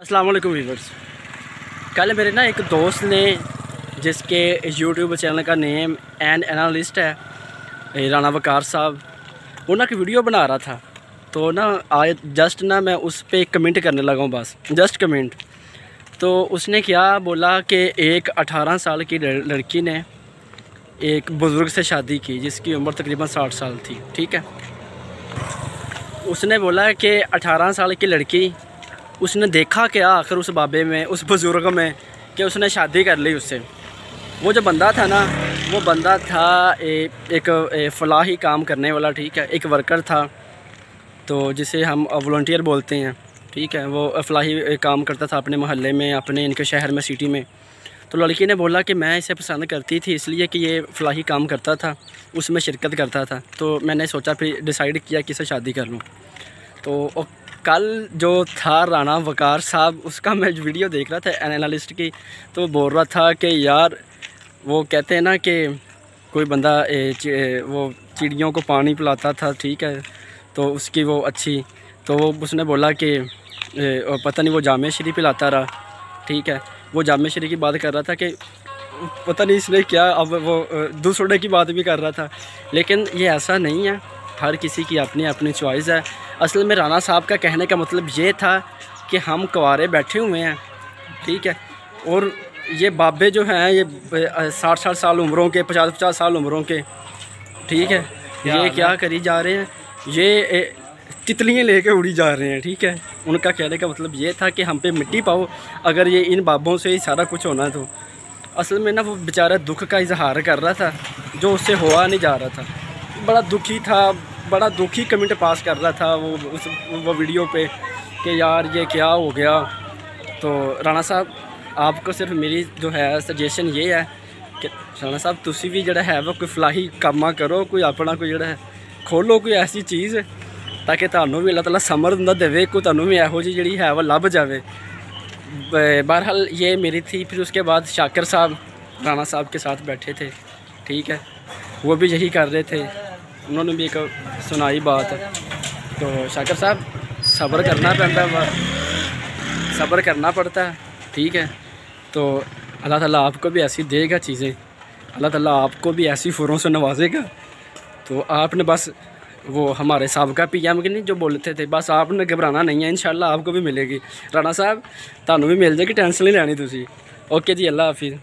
Aslam viewers कल मेरे ना एक दोस्त ने, जिसके यूट्यूब चैनल का नेम एन एनालिस्ट है राना वकार साहब, वो ना एक वीडियो बना रहा था। तो ना, आज जस्ट ना मैं उस पर कमेंट करने लगा हूँ बस, जस्ट कमेंट। तो उसने क्या बोला कि एक 18 साल की लड़की ने एक बुज़ुर्ग से शादी की, जिसकी उम्र तकरीबन साठ साल थी, ठीक है? उसने बोला कि 18 साल की लड़की उसने देखा क्या आखिर उस बाबे में उस बुज़ुर्ग में कि उसने शादी कर ली उससे। वो जो बंदा था ना वो बंदा था ए, एक ए, फलाही काम करने वाला ठीक है एक वर्कर था। तो जिसे हम वॉल्टियर बोलते हैं ठीक है वो फलाही काम करता था अपने मोहल्ले में अपने इनके शहर में सिटी में। तो लड़की ने बोला कि मैं इसे पसंद करती थी इसलिए कि ये फलाही काम करता था उसमें शिरकत करता था। तो मैंने सोचा फिर डिसाइड किया कि इसे शादी कर लूँ। तो कल जो था राना वकार साहब उसका मैं वीडियो देख रहा था एनालिस्ट की तो बोल रहा था कि यार वो कहते हैं ना कि कोई बंदा ए, च, वो चिड़ियों को पानी पिलाता था ठीक है तो उसकी वो अच्छी तो वो उसने बोला कि पता नहीं वो जाम शरी पिलाता रहा ठीक है वो जाम शरी की बात कर रहा था कि पता नहीं इसने क्या अब वो दूसरे की बात भी कर रहा था लेकिन ये ऐसा नहीं है हर किसी की अपनी अपनी चॉइस है असल में राना साहब का कहने का मतलब ये था कि हम कुंवारे बैठे हुए हैं ठीक है? और ये बाबे जो हैं ये साठ साठ साल उम्रों के पचास पचास साल उम्रों के ठीक है? ये क्या करी जा रहे हैं? ये तितलियाँ लेके उड़ी जा रहे हैं ठीक है? उनका कहने का मतलब ये था कि हम पे मिट्टी पाओ अगर ये इन बाबों से ही सारा कुछ होना तो। असल में ना वो बेचारा दुख का इजहार कर रहा था जो उससे हुआ नहीं जा रहा था। बड़ा दुखी था बड़ा दुखी कमेंट पास कर रहा था वो, उस, वो वीडियो पे कि यार ये क्या हो गया। तो राणा साहब, आपको सिर्फ़ मेरी जो है सजेशन ये है कि राणा साहब तुम भी जड़ा है वो कोई फलाही कामा करो, कोई अपना कोई जड़ा है, खोलो कोई ऐसी चीज़ ताकि तू भी अल्लाह तला समर्थ दे कोई तू भी यहो जी है वो लभ जाए बहरहाल ये मेरी थी, फिर उसके बाद शाकर साहब, राणा साहब के साथ बैठे थे, ठीक है? वो भी यही कर रहे थे। उन्होंने भी एक सुनाई बात। तो शाकर साहब, सब्र करना पड़ता है सब्र करना पड़ता है, ठीक है। तो अल्लाह ताला आपको भी ऐसी देगा चीज़ें। अल्लाह ताला आपको भी ऐसी फुरों से नवाजेगा। तो आपने बस वो हमारे सबका पी एम के नहीं जो बोलते थे, बस आपने घबराना नहीं है इन आपको भी मिलेगी। राणा साहब थानू भी मिल जाएगी, टेंशन नहीं लैनी तुम ओके जी, अल्लाह हाफिज़।